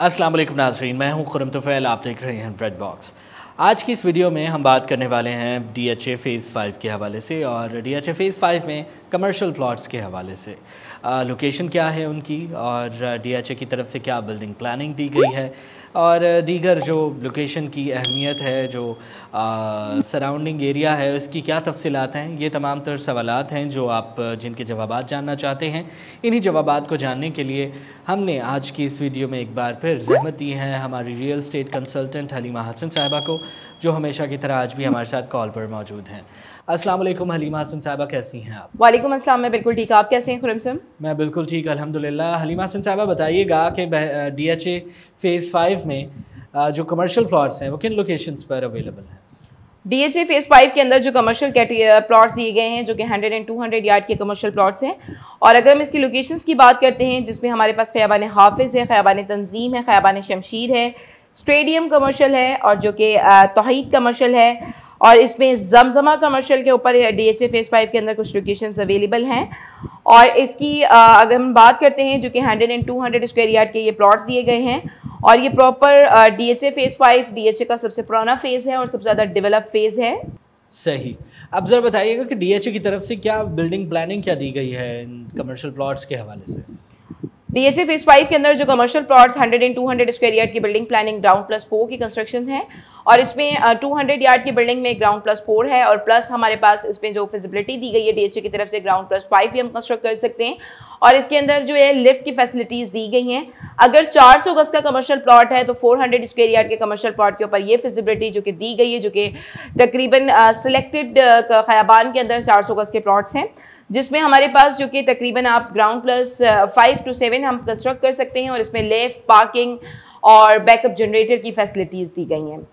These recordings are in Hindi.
वालेकुम नाजरीन मैं हूँ खुरम तुफ़ैल आप देख रहे हैं ब्रेड बॉक्स आज की इस वीडियो में हम बात करने वाले हैं D H A phase five के हवाले से और D H A phase five में कमर्शियल प्लॉट्स के हवाले से। आ, लोकेशन क्या है उनकी और डी एच ए की तरफ़ से क्या बिल्डिंग प्लानिंग दी गई है और दीगर जो लोकेशन की अहमियत है जो सराउंडिंग एरिया है उसकी क्या तफसीलात हैं? ये तमाम तर सवाल हैं जो आप जिनके जवाब जानना चाहते हैं। इन्हीं जवाब को जानने के लिए हमने आज की इस वीडियो में एक बार फिर जहमत दी है। हमारी real estate consultant Halima Hasan साहिबा को जो हमेशा की तरह आज भी हमारे साथ कॉल पर मौजूद हैं। अस्सलाम वालेकुम हलीमा हसन साहिबा कैसी हैं आप? वालेकुम अस्सलाम मैं बिल्कुल ठीक आप कैसे हैं खुरम सम मैं बिल्कुल ठीक अल्हम्दुलिल्लाह। हलीमा हसन साहिबा बताइएगा कि D H A phase five में जो कमर्शियल प्लॉट्स हैं वो किन लोकेशंस पर अवेलेबल हैं? D H A phase five के अंदर जो कमर्शियल प्लॉट्स दिए गए हैं जो कि hundred and two hundred yard के कमर्शियल प्लॉट्स हैं। और अगर हम इसकी लोकेशंस की बात करते हैं जिसमें हमारे पास ख़याबान हाफिज़ है ख़याबान तंजीम है ख़याबान शमशीर है स्टेडियम कमर्शियल है और जो कि तोहद कमर्शियल है और इसमें जमजमा कमर्शियल के ऊपर D H A phase five के अंदर कुछ लोकेशन अवेलेबल हैं और इसकी अगर हम बात करते हैं जो कि hundred and two hundred square yard के ये प्लॉट्स दिए गए हैं और ये proper D H A phase five D H A का सबसे पुराना फ़ेज़ है और सबसे ज़्यादा डेवलप फ़ेज़ है। सही। अब ज़रा बताइएगा कि डी एच ए की तरफ़ से क्या बिल्डिंग प्लानिंग क्या दी गई है कमर्शियल प्लॉट्स के हवाले से? डीएचए फ़ेज़ फाइव के अंदर जो commercial plots 100 and 200 hundred square yard की building planning ground plus four की कंस्ट्रक्शन है। और इसमें 200 यार्ड की बिल्डिंग में ग्राउंड प्लस फोर है और प्लस हमारे पास इसमें जो फिजिबिलिटी दी गई है डीएचए की तरफ़ से ग्राउंड प्लस फाइव भी हम कंस्ट्रक्ट कर सकते हैं। और इसके अंदर जो है लिफ्ट की फैसिलिटीज़ दी गई हैं। अगर 400 गज का कमर्शियल प्लॉट है तो 400 स्क्वायर यार्ड के कमर्शियल प्लॉट के ऊपर ये फिजिबिलिटी जो कि दी गई है, जो कि तकरीबन सिलेक्टेड खयाबान के अंदर 400 गज के प्लॉट्स हैं। जिसमें हमारे पास जो कि तकरीबन आप ground plus five to seven हम कंस्ट्रक्ट कर सकते हैं और इसमें लेफ़्ट पार्किंग और बैकअप जनरेटर की फैसिलिटीज़ दी गई हैं।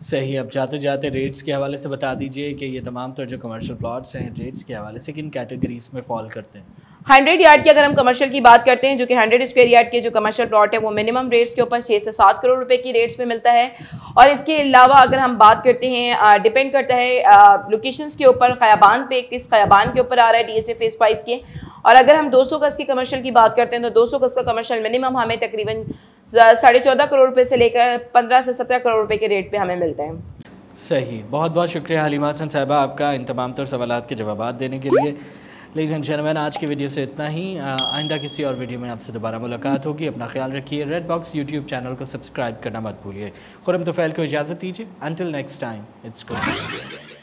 सही, अब जाते जाते रेट्स के हवाले से बता दीजिए कि ये तमाम तो जो कमर्शियल प्लॉट्स हैं रेट्स के हवाले से किन कैटेगरीज में फॉल करते हैं? हंड्रेड यार्ड की अगर हम कमर्शियल की बात करते हैं, जो कि हंड्रेड स्क्वायर यार्ड के जो कमर्शियल प्लॉट है, वो मिनिमम रेट्स के ऊपर छः से सात करोड़ रुपए की रेट्स में मिलता है। और इसके अलावा अगर हम बात करते हैं डिपेंड करता है लोकेशंस के ऊपर, खयाबान पे, किस खयाबान के ऊपर आ रहा है D H A phase five के। और अगर हम 200 गज की कमर्शियल की बात करते हैं तो 200 गज का कमर्शियल मिनिमम हमें तकरीबन साढ़े चौदह करोड़ रुपए से लेकर पंद्रह से सत्रह करोड़ रुपए के रेट पे हमें मिलते हैं। सही। बहुत बहुत शुक्रिया हलीमा हसन साहबा आपका इन तमाम तर सवाल के जवाब देने के लिए। लेकिन एंड जेनवन आज की वीडियो से इतना ही। आइंदा किसी और वीडियो में आपसे दोबारा मुलाकात होगी। अपना ख्याल रखिए। रेड बॉक्स यूट्यूब चैनल को सब्सक्राइब करना मत भूलिए। खुरम तो फैल को इजाज़त दीजिए। Until next time it's good